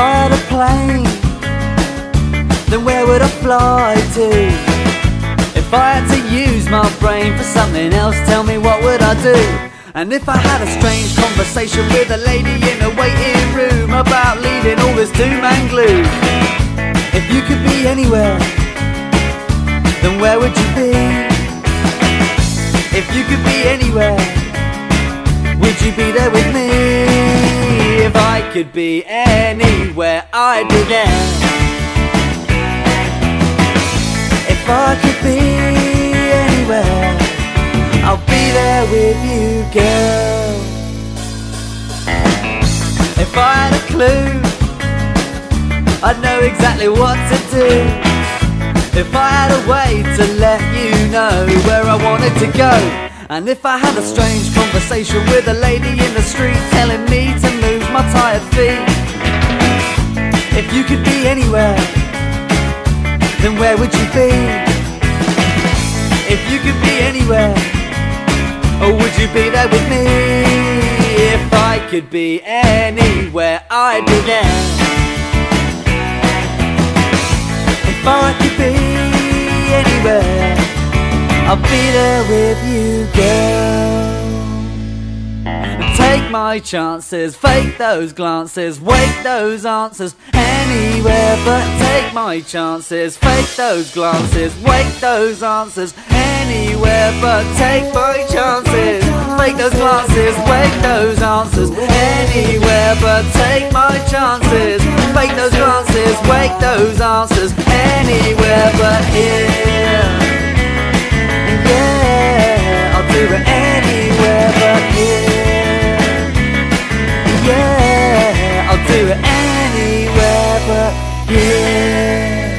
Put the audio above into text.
on a plane, then where would I fly to? If I had to use my brain for something else, tell me what would I do? And if I had a strange conversation with a lady in a waiting room about leaving all this doom and gloom, if you could be anywhere, then where would you be? If you could be anywhere, would you be there with me? Could be anywhere, I'd be there. If I could be anywhere, I'll be there with you, girl. If I had a clue, I'd know exactly what to do. If I had a way to let you know where I wanted to go. And if I had a strange conversation with a lady in the street telling me to move then where would you be? If you could be anywhere, or would you be there with me? If I could be anywhere, I'd be there. If I could be anywhere, I'll be there with you, girl. Take my chances, fake those glances, wake those answers anywhere but take my chances, fake those glances, wake those answers anywhere but take my chances, fake those glances, wake those answers anywhere but take my chances, fake those glances, wake those answers anywhere but here. but yeah.